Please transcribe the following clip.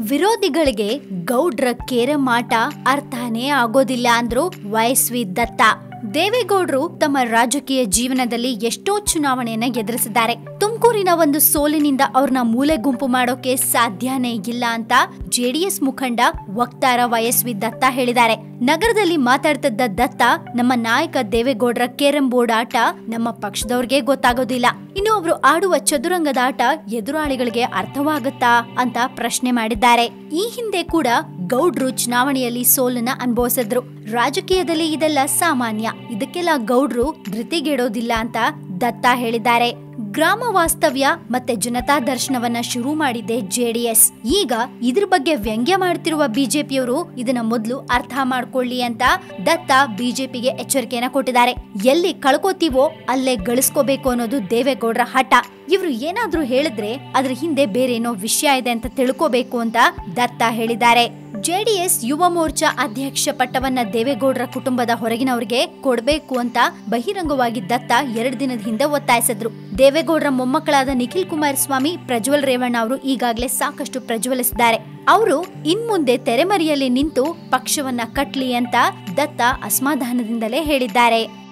ವಿರೋಧಿಗಳಿಗೆ ಗೌಡ್ರ ಕೇರಮಾಟ ಅರ್ಥನೇ ಆಗೋದಿಲ್ಲ ಅಂದ್ರು ವಯಸ್ವಿ ದತ್ತ. ದೇವೇಗೌಡರು ತಮ್ಮ ರಾಜಕೀಯ ಜೀವನದಲ್ಲಿ ಎಷ್ಟೋ ಚುನಾವಣೆಯನ್ನ ಎದುರಿಸಿದ್ದಾರೆ. ತುಮಕೂರಿನ ಒಂದು ಸೋಲಿನಿಂದ ಅವ್ರನ್ನ ಮೂಲೆ ಗುಂಪು ಮಾಡೋಕೆ ಸಾಧ್ಯನೇ ಇಲ್ಲ ಅಂತ ಜೆಡಿಎಸ್ ಮುಖಂಡ ವಕ್ತಾರ ವಯಸ್ವಿ ದತ್ತ ಹೇಳಿದ್ದಾರೆ. ನಗರದಲ್ಲಿ ಮಾತಾಡ್ತಿದ್ದ ದತ್ತ, ನಮ್ಮ ನಾಯಕ ದೇವೇಗೌಡರ ಕೇರಂ ಬೋರ್ಡ್ ಆಟ ನಮ್ಮ ಪಕ್ಷದವ್ರಿಗೆ ಗೊತ್ತಾಗೋದಿಲ್ಲ. ಇನ್ನು ಅವರು ಆಡುವ ಚದುರಂಗದ ಆಟ ಎದುರಾಳಿಗಳಿಗೆ ಅರ್ಥವಾಗುತ್ತಾ ಅಂತ ಪ್ರಶ್ನೆ ಮಾಡಿದ್ದಾರೆ. ಈ ಹಿಂದೆ ಕೂಡ ಗೌಡ್ರು ಚುನಾವಣೆಯಲ್ಲಿ ಸೋಲನ್ನ ಅನುಭವಿಸಿದ್ರು. ರಾಜಕೀಯದಲ್ಲಿ ಇದೆಲ್ಲ ಸಾಮಾನ್ಯ. ಇದಕ್ಕೆಲ್ಲ ಗೌಡ್ರು ಧೃತಿಗೆಡೋದಿಲ್ಲ ಅಂತ ದತ್ತ ಹೇಳಿದ್ದಾರೆ. ಗ್ರಾಮ ವಾಸ್ತವ್ಯ ಮತ್ತೆ ಜನತಾ ದರ್ಶನವನ್ನ ಶುರು ಮಾಡಿದೆ ಜೆಡಿಎಸ್ ಈಗ ಇದ್ರ ಬಗ್ಗೆ ವ್ಯಂಗ್ಯ ಮಾಡ್ತಿರುವ ಬಿಜೆಪಿಯವರು ಇದನ್ನ ಮೊದಲು ಅರ್ಥ ಮಾಡ್ಕೊಳ್ಳಿ ಅಂತ ದತ್ತ ಬಿಜೆಪಿಗೆ ಎಚ್ಚರಿಕೆಯನ್ನ ಕೊಟ್ಟಿದ್ದಾರೆ. ಎಲ್ಲಿ ಕಳ್ಕೋತೀವೋ ಅಲ್ಲೇ ಗಳಿಸ್ಕೋಬೇಕು ಅನ್ನೋದು ದೇವೇಗೌಡರ ಹಠ. ಇವ್ರು ಏನಾದ್ರೂ ಹೇಳಿದ್ರೆ ಅದ್ರ ಹಿಂದೆ ಬೇರೆ ಏನೋ ವಿಷಯ ಇದೆ ಅಂತ ತಿಳ್ಕೋಬೇಕು ಅಂತ ದತ್ತ ಹೇಳಿದ್ದಾರೆ. ಜೆಡಿಎಸ್ ಯುವ ಮೋರ್ಚಾ ಅಧ್ಯಕ್ಷ ಪಟ್ಟವನ್ನ ದೇವೇಗೌಡರ ಕುಟುಂಬದ ಹೊರಗಿನವರಿಗೆ ಕೊಡಬೇಕು ಅಂತ ಬಹಿರಂಗವಾಗಿ ದತ್ತ ಎರಡು ದಿನದ ಹಿಂದೆ ಒತ್ತಾಯಿಸಿದ್ರು. ದೇವೇಗೌಡರ ಮೊಮ್ಮಕ್ಕಳಾದ ನಿಖಿಲ್ ಕುಮಾರಸ್ವಾಮಿ ಪ್ರಜ್ವಲ್ ರೇವಣ್ಣ ಅವರು ಈಗಾಗಲೇ ಸಾಕಷ್ಟು ಪ್ರಜ್ವಲಿಸಿದ್ದಾರೆ. ಅವರು ಇನ್ಮುಂದೆ ತೆರೆಮರೆಯಲ್ಲಿ ನಿಂತು ಪಕ್ಷವನ್ನ ಕಟ್ಲಿ ಅಂತ ದತ್ತ ಅಸಮಾಧಾನದಿಂದಲೇ ಹೇಳಿದ್ದಾರೆ.